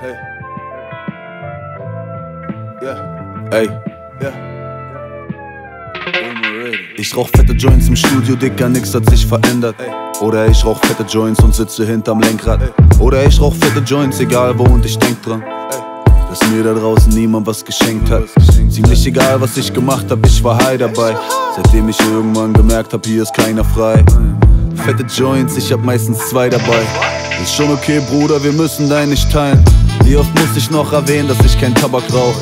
Hey. Yeah. Ey. Yeah. Ich rauch fette Joints im Studio, Dicker, nix hat sich verändert. Oder ich rauch fette Joints und sitze hinterm Lenkrad. Oder ich rauch fette Joints, egal wo und ich denk dran. Dass mir da draußen niemand was geschenkt hat. Ziemlich egal, was ich gemacht hab, ich war high dabei. Seitdem ich irgendwann gemerkt hab, hier ist keiner frei. Fette Joints, ich hab meistens zwei dabei. Ist schon okay, Bruder, wir müssen dein nicht teilen. Wie oft muss ich noch erwähnen, dass ich kein Tabak rauch?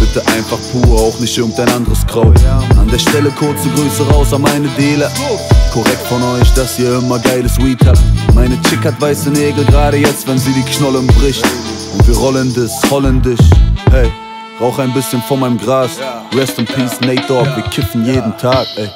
Bitte einfach pur, auch nicht irgendein anderes Kraut. An der Stelle kurze Grüße raus an meine Dealer. Korrekt von euch, dass ihr immer geiles Weed habt. Meine Chick hat weiße Nägel, gerade jetzt, wenn sie die Knollen bricht. Und wir rollen das holländisch. Hey, rauch ein bisschen von meinem Gras. Rest in peace, Nate Dogg, wir kiffen jeden Tag, ey.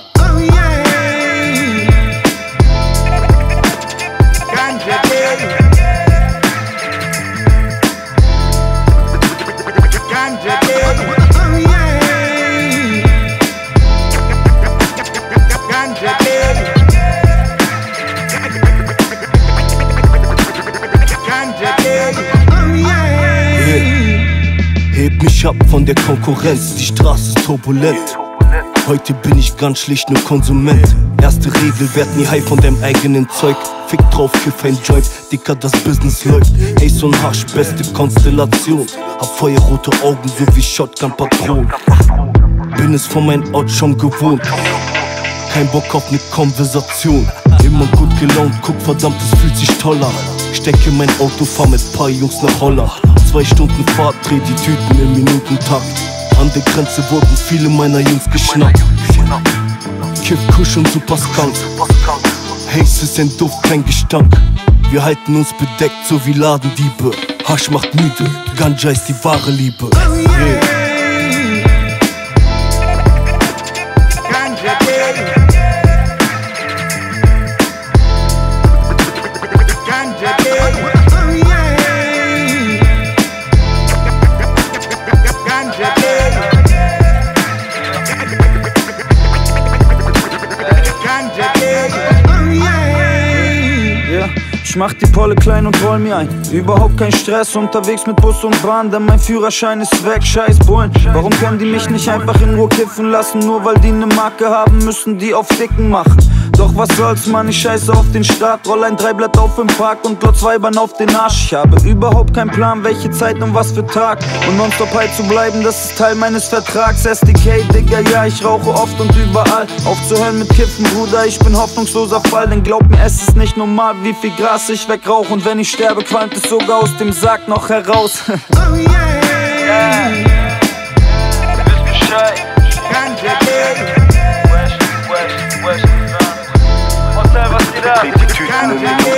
Oh yeah. Heb mich ab von der Konkurrenz, die Straße ist turbulent. Heute bin ich ganz schlicht nur Konsument. Erste Regel, werd nie high von deinem eigenen Zeug. Fick drauf, kiff ein Joint, Dicker, das Business läuft. Ace und Hasch, beste Konstellation. Hab feuerrote Augen, so wie Shotgun-Patron. Bin es von meinem Ort schon gewohnt. Kein Bock auf ne Konversation. Immer gut gelaunt, guck verdammt, es fühlt sich toll an. Stecke mein Auto, fahr mit paar Jungs nach Holland. Zwei Stunden Fahrt, dreh die Tüten im Minutentakt. An der Grenze wurden viele meiner Jungs geschnappt. Kiff, Kusch und Super Skunk. Haze ist ein Duft, kein Gestank. Wir halten uns bedeckt, so wie Ladendiebe. Hasch macht müde, Ganja ist die wahre Liebe. Yeah. Mach die Polle klein und roll mir ein. Überhaupt kein Stress, unterwegs mit Bus und Bahn, denn mein Führerschein ist weg, scheiß Bullen. Warum können die mich nicht einfach in Ruhe kiffen lassen? Nur weil die ne Marke haben, müssen die auf Dicken machen. Doch was soll's, man, ich scheiße auf den Start. Roll ein Dreiblatt auf im Park und glotz Weibern auf den Arsch. Ich habe überhaupt keinen Plan, welche Zeit und was für Tag. Und nonstop high zu bleiben, das ist Teil meines Vertrags. SDK, Digga, ja, ich rauche oft und überall. Aufzuhören mit Kiffen, Bruder, ich bin hoffnungsloser Fall. Denn glaub mir, es ist nicht normal, wie viel Gras ich wegrauche. Und wenn ich sterbe, qualmt es sogar aus dem Sarg noch heraus. Oh yeah. Yeah. jam.